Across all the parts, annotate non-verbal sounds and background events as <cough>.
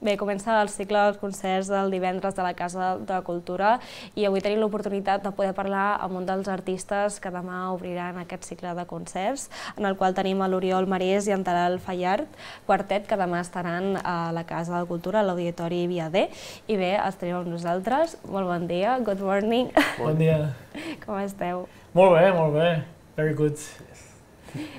Bé, comença el cicle dels concerts del divendres de la Casa de Cultura i avui tenim l'oportunitat de poder parlar amb un dels artistes que demà obriran aquest cicle de concerts, en el qual tenim l'Oriol Marés i en Taral Fallart, quartet que demà estaran a la Casa de Cultura, a l'Auditori Viader. I bé, els tenim amb nosaltres. Molt bon dia, good morning. Bon dia. Com esteu? Molt bé, molt bé. Very good.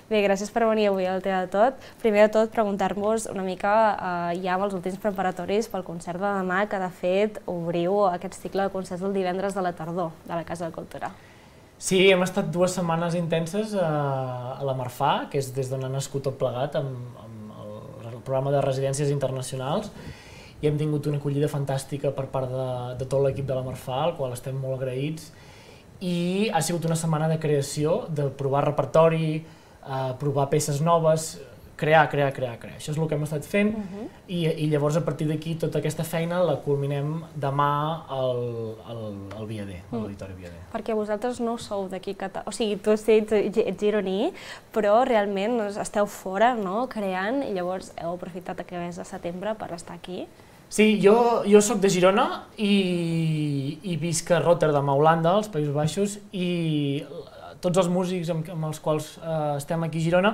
Bé, gràcies per venir avui al Teatre de Tot. Primer de tot, preguntar-vos una mica eh, ja amb els últims preparatoris pel concert de demà, que de fet obriu aquest cicle de concerts del divendres de la tardor de la Casa de Cultura. Sí, hem estat dues setmanes intenses a, a la Marfà, que és des d'on ha nascut tot plegat, amb, amb el, el programa de residències internacionals, i hem tingut una acollida fantàstica per part de, de tot l'equip de la Marfà, al qual estem molt agraïts, i ha sigut una setmana de creació, de provar repertori, uh, provar peces noves, crear, crear, crear, crear. Això és el que hem estat fent uh -huh. i, i llavors a partir d'aquí tota aquesta feina la culminem demà al, al, al Viader, a l'Auditori Viader. Perquè vosaltres no sou d'aquí, o sigui, tu ets, ets gironí, però realment esteu fora, no?, creant, i llavors heu aprofitat aquest mes de setembre per estar aquí. Sí, jo, jo sóc de Girona i, i visc a Rotterdam, a Holanda, als Països Baixos, i tots els músics amb, amb els quals eh, estem aquí a Girona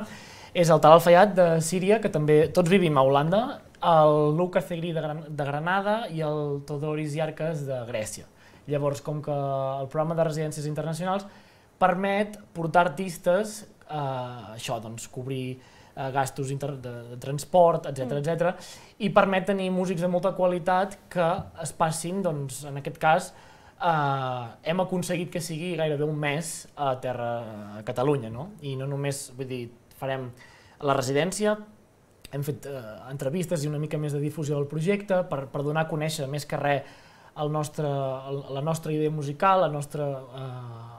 és el Talal Fayad de Síria, que també tots vivim a Holanda, el Lucas Cegri de, Gran, de Granada i el Todoris Iarcas de Grècia. Llavors, com que el programa de residències internacionals permet portar artistes, eh, això, doncs, cobrir eh, gastos de, de transport, etc mm. etc i permet tenir músics de molta qualitat que es passin, doncs, en aquest cas, eh, hem aconseguit que sigui gairebé un mes a terra a Catalunya, no? I no només, vull dir, farem la residència, hem fet eh, entrevistes i una mica més de difusió del projecte per, per donar a conèixer més que res el nostre, el, la nostra idea musical, la nostra eh,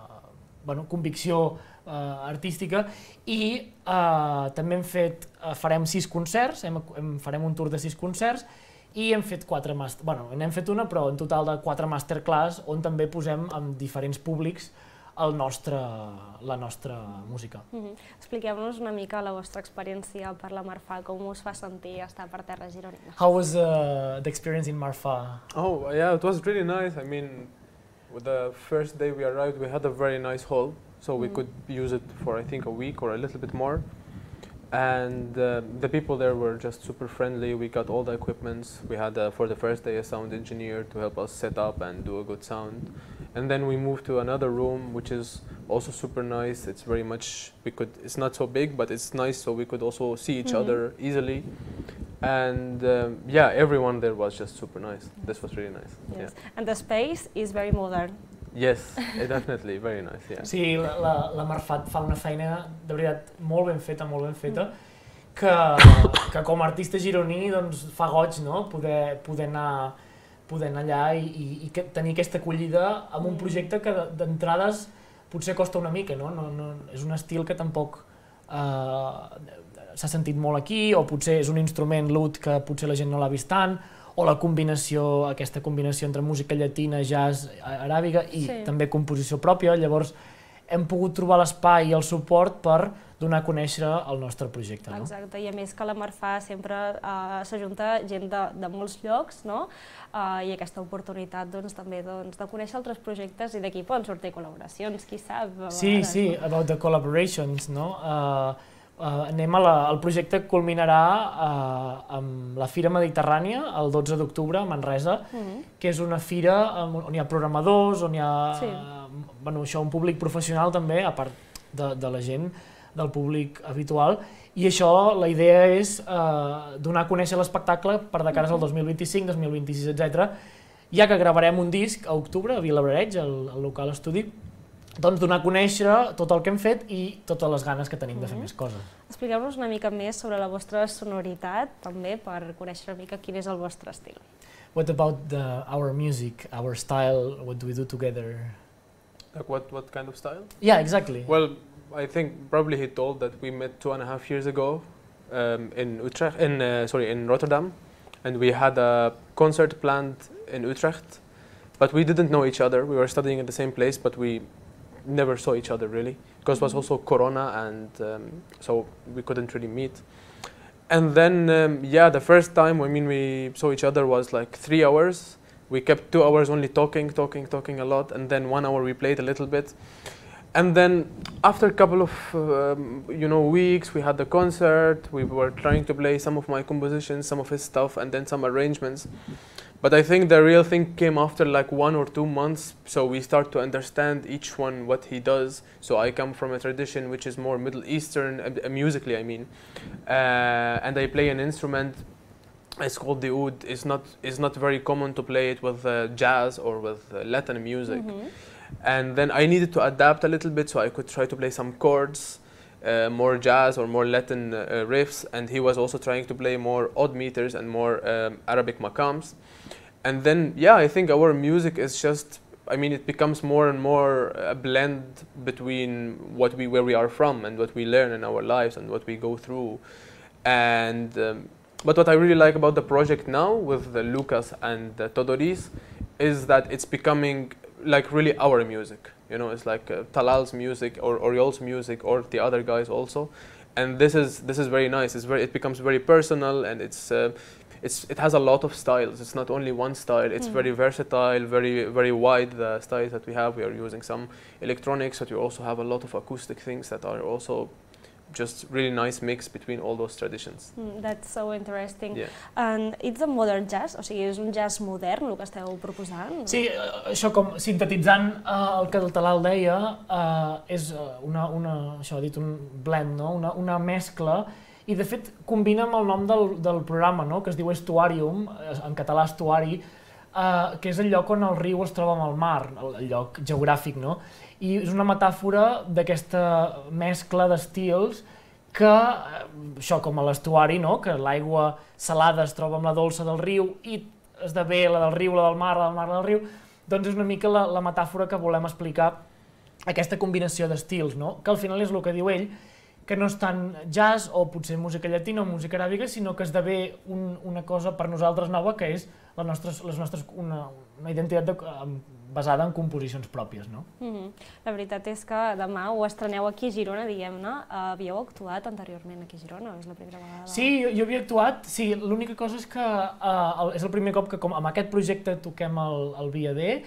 bueno, convicció eh, artística i eh, també hem fet, eh, farem sis concerts, hem, hem, farem un tour de sis concerts i hem fet quatre master, bueno, n'hem fet una, però en total de quatre masterclass on també posem amb diferents públics el nostre, la nostra música. Mm -hmm. Expliqueu-nos una mica la vostra experiència per la Marfà, com us fa sentir estar per terra gironina. How was uh, the experience in Marfà? Oh, yeah, it was really nice. I mean, the first day we arrived, we had a very nice hall, so mm -hmm. we could use it for, I think, a week or a little bit more and uh, the people there were just super friendly. We got all the equipments. We had uh, for the first day a sound engineer to help us set up and do a good sound, and then we moved to another room which is also super nice. It's very much we could. It's not so big, but it's nice, so we could also see each mm -hmm. other easily. And um, yeah, everyone there was just super nice. This was really nice. Yes, yeah. and the space is very modern. Yes, eh, definitely, very nice, yeah. Sí, la, la, la Marfat fa una feina, de veritat, molt ben feta, molt ben feta, que, que com a artista gironí doncs, fa goig no? poder, poder, anar, poder anar allà i, i, i que, tenir aquesta acollida amb un projecte que d'entrades potser costa una mica, no? No, no? És un estil que tampoc eh, s'ha sentit molt aquí, o potser és un instrument l'ut que potser la gent no l'ha vist tant, o la combinació, aquesta combinació entre música llatina, jazz, aràbiga i sí. també composició pròpia, llavors hem pogut trobar l'espai i el suport per donar a conèixer el nostre projecte. No? Exacte, i a més que la Marfà sempre uh, s'ajunta gent de, de molts llocs, no? Uh, i aquesta oportunitat doncs, també doncs, de conèixer altres projectes i d'aquí poden sortir col·laboracions, qui sap. Sí, sí, no? about the collaborations, no? Uh, Uh, anem a la, el projecte culminarà uh, amb la Fira Mediterrània el 12 d'octubre a Manresa, mhm. -huh. que és una fira on hi ha programadors, on hi ha sí. uh, bueno, això, un públic professional també, a part de, de la gent, del públic habitual, i això, la idea és uh, donar a conèixer l'espectacle per de cares al 2025, 2026, etc. Ja que gravarem un disc a octubre a Vilabrareig, al, al local estudi, doncs, donar a conèixer tot el que hem fet i totes les ganes que tenim de fer mm -hmm. més coses. Expliqueu-nos una mica més sobre la vostra sonoritat, també, per conèixer una mica quin és el vostre estil. What about the, our music, our style, what do we do together? Like what, what kind of style? Yeah, exactly. Well, I think probably he told that we met two and a half years ago um, in Utrecht, in, uh, sorry, in Rotterdam, and we had a concert planned in Utrecht, but we didn't know each other. We were studying at the same place, but we never saw each other really because it was mm-hmm. also Corona and um, so we couldn't really meet. and then um, yeah, the first time I mean we saw each other was like three hours. We kept two hours only talking, talking, talking a lot, and then one hour we played a little bit. And then after a couple of um, you know weeks, we had the concert. We were trying to play some of my compositions, some of his stuff, and then some arrangements. But I think the real thing came after like one or two months. So we start to understand each one what he does. So I come from a tradition which is more Middle Eastern, uh, uh, musically I mean, uh, and I play an instrument. It's called the oud. It's not. It's not very common to play it with uh, jazz or with uh, Latin music. Mhm. And then I needed to adapt a little bit, so I could try to play some chords. Uh, more jazz or more Latin uh, riffs, and he was also trying to play more odd meters and more um, Arabic maqams and then yeah i think our music is just i mean it becomes more and more a blend between what we where we are from and what we learn in our lives and what we go through. And um, but what i really like about the project now with the lucas and the todoris is that it's becoming like really our music. You know it's like uh, talal's music or oriol's music or the other guys also. And this is this is very nice. It's very it becomes very personal and it's uh, it's it has a lot of styles. It's not only one style. It's Mm. very versatile, very very wide. The styles that we have, we are using some electronics, but we also have a lot of acoustic things that are also just really nice mix between all those traditions. Mm, that's so interesting. Yeah. And it's a modern jazz, o sigui, és un jazz modern el que esteu proposant? Sí, això com sintetitzant eh, el que el Talal deia, eh, és eh, una, una, això ha dit, un blend, no? una, una mescla, i de fet combina amb el nom del, del programa, no? que es diu Estuarium, eh, en català estuari, eh, que és el lloc on el riu es troba amb el mar, el, el lloc geogràfic, no? I és una metàfora d'aquesta mescla d'estils que, eh, això com a l'estuari, no? que l'aigua salada es troba amb la dolça del riu i esdevé la del riu, la del mar, la del mar, la del riu, doncs és una mica la, la metàfora que volem explicar aquesta combinació d'estils, no? que al final és el que diu ell, que no és tant jazz o potser música llatina o música aràbiga, sinó que esdevé un, una cosa per nosaltres nova que és la nostres, les nostres, una, una identitat de, basada en composicions pròpies. No? Mm -hmm. La veritat és que demà ho estreneu aquí a Girona, diguem-ne. Havíeu actuat anteriorment aquí a Girona, és la primera vegada? Sí, jo, jo havia actuat, sí, l'única cosa és que uh, el, és el primer cop que com, amb aquest projecte toquem el, el Via D,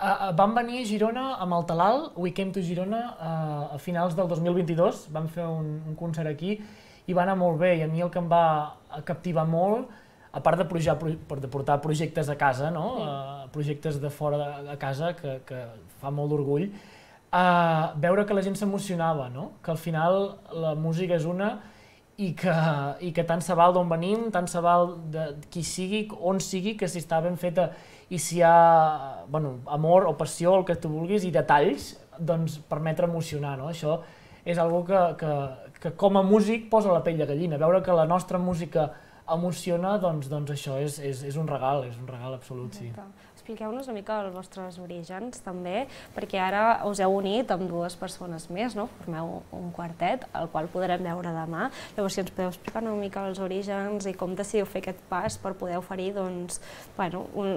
Uh, vam venir a Girona amb el Talal, We Came to Girona, uh, a finals del 2022, vam fer un, un concert aquí i va anar molt bé i a mi el que em va captivar molt, a part de, projar, de portar projectes a casa, no? Sí. uh, projectes de fora de, de casa, que, que fa molt d'orgull, uh, veure que la gent s'emocionava, no? que al final la música és una i que, i que tant se val d'on venim, tant se val de qui sigui, on sigui, que si està ben feta i si hi ha bueno, amor o passió, el que tu vulguis, i detalls, doncs permetre emocionar. No? Això és algo que, que, que com a músic posa la pell de gallina. Veure que la nostra música emociona, doncs, doncs això és, és, és un regal, és un regal absolut, sí. Expliqueu-nos una mica els vostres orígens també, perquè ara us heu unit amb dues persones més, no? formeu un quartet, el qual podrem veure demà. Llavors, si ens podeu explicar una mica els orígens i com decidiu fer aquest pas per poder oferir doncs, bueno, un,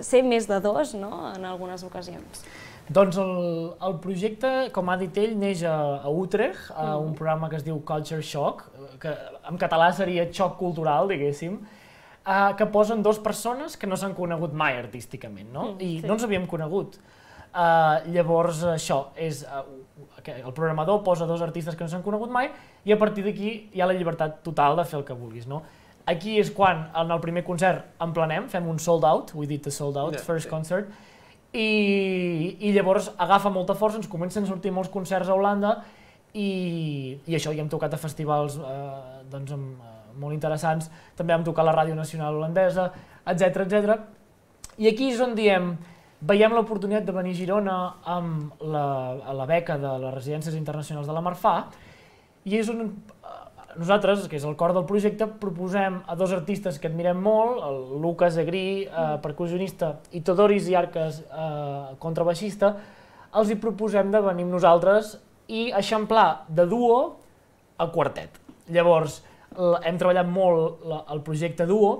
ser més de dos no? en algunes ocasions. Doncs el, el projecte, com ha dit ell, neix a, a Utrecht, a Mm. un programa que es diu Culture Shock, que en català seria xoc cultural, diguéssim, uh, que posen dues persones que no s'han conegut mai artísticament, no? Mm, I sí. no ens havíem conegut. Uh, llavors, això, és, uh, que el programador posa dos artistes que no s'han conegut mai i a partir d'aquí hi ha la llibertat total de fer el que vulguis, no? Aquí és quan, en el primer concert, emplenem, fem un sold out, we did the sold out, Yeah, first sí. concert, i, i llavors agafa molta força, ens comencen a sortir molts concerts a Holanda i, i això, ja hem tocat a festivals eh, doncs, amb, eh, molt interessants, també hem tocat a la Ràdio Nacional Holandesa, etc etc. I aquí és on diem, veiem l'oportunitat de venir a Girona amb la, a la beca de les residències internacionals de la Marfà i és on eh, nosaltres, que és el cor del projecte, proposem a dos artistes que admirem molt, el Lucas Agrí, eh, percussionista, i Todoris Iarques, eh, contrabaixista, els hi proposem de venir nosaltres i eixamplar de duo a quartet. Llavors, hem treballat molt la, el projecte duo,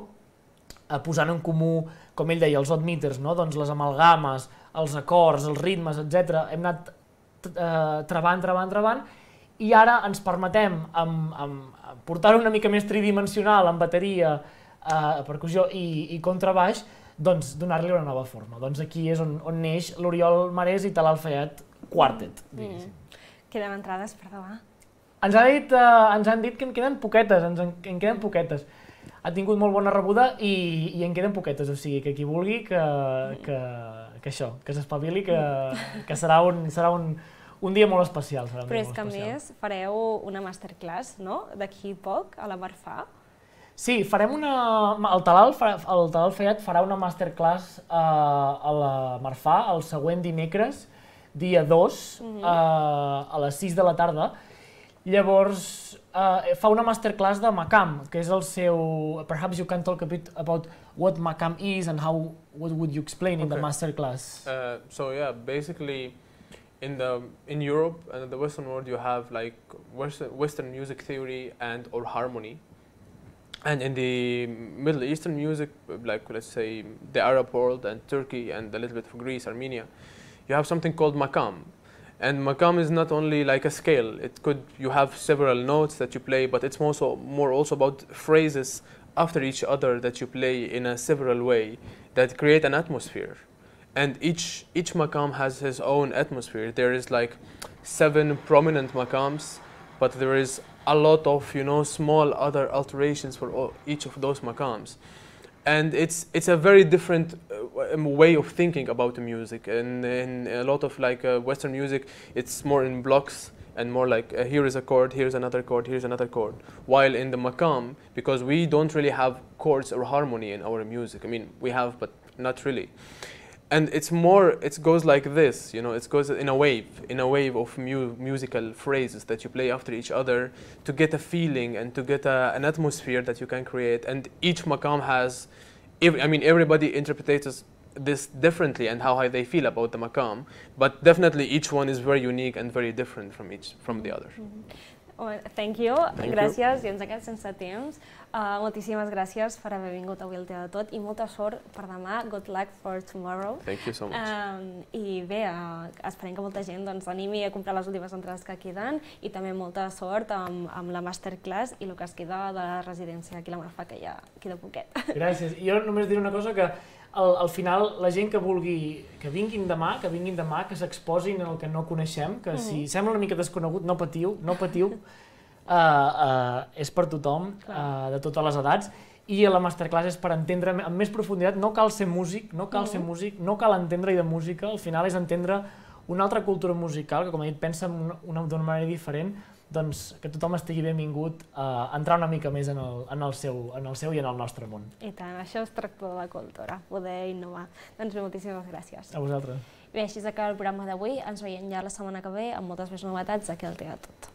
eh, posant en comú, com ell deia, els odd meters, no? doncs les amalgames, els acords, els ritmes, etc. Hem anat eh, trebant, trebant, trebant, i ara ens permetem, amb, amb, portar una mica més tridimensional, amb bateria, eh, percussió i, i contrabaix, doncs donar-li una nova forma. Doncs aquí és on, on neix l'Oriol Marès i Talal Fayet Quartet, diguéssim. Mm. Queden entrades per demà? Ens, ha dit, uh, ens han dit que en queden poquetes, ens en, en queden poquetes. Ha tingut molt bona rebuda i, i en queden poquetes, o sigui que qui vulgui que, que, que això, que s'espavili, que, que serà un, serà un, un dia molt especial. Serà Però és que a més fareu una masterclass, no?, d'aquí poc, a la Marfà. Sí, farem una... El Talal, el Talal Fayet farà una masterclass uh, a la Marfà el següent dimecres, dia 2, mm -hmm. uh, a les 6 de la tarda. Llavors, uh, fa una masterclass de Macam, que és el seu... Perhaps you can talk a bit about what Macam is and how, what would you explain okay. in the masterclass? Uh, so yeah, basically, in the in Europe and the Western world, you have like Western, Western music theory and or harmony, and in the Middle Eastern music, like let's say the Arab world and Turkey and a little bit of Greece, Armenia, you have something called makam. And makam is not only like a scale. It could you have several notes that you play, but it's also more also about phrases after each other that you play in a several way that create an atmosphere. And each each makam has his own atmosphere. There is like seven prominent makams, but there is a lot of you know small other alterations for all, each of those makams and it's it's a very different uh, way of thinking about the music. And in a lot of like uh, western music it's more in blocks and more like uh, here is a chord here's another chord here's another chord. While in the makam because we don't really have chords or harmony in our music. I mean we have but not really. And it's more it goes like this you know it goes in a wave in a wave of mu musical phrases that you play after each other to get a feeling and to get a, an atmosphere that you can create. And each makam has i mean everybody interprets this differently and how they feel about the makam but definitely each one is very unique and very different from each from the other mm -hmm. Oh, thank you, thank gràcies, you. i ens ha quedat sense temps. Uh, moltíssimes gràcies per haver vingut avui al Teatre Tot i molta sort per demà. Good luck for tomorrow. Thank you so much. Um, I bé, uh, esperem que molta gent doncs, animi a comprar les últimes entrades que queden i també molta sort amb, amb la masterclass i el que es queda de la residència aquí a la Marfà, que ja queda poquet. Gràcies. Jo només diré una cosa que al, al final la gent que vulgui que vinguin demà, que vinguin demà, que s'exposin en el que no coneixem, que si mm. sembla una mica desconegut, no patiu, no patiu, uh, <laughs> uh, és per tothom, uh, de totes les edats, i a la masterclass és per entendre amb més profunditat, no cal ser músic, no cal ser músic, no cal entendre-hi de música, al final és entendre una altra cultura musical que, com he dit, pensa d'una manera diferent, doncs, que tothom estigui benvingut a entrar una mica més en el, en, el seu, en el seu i en el nostre món. I tant, això és tractor de la cultura, poder innovar. Doncs bé, moltíssimes gràcies. A vosaltres. Bé, així s'acaba el programa d'avui. Ens veiem ja la setmana que ve amb moltes més novetats aquí al Teatre Tot.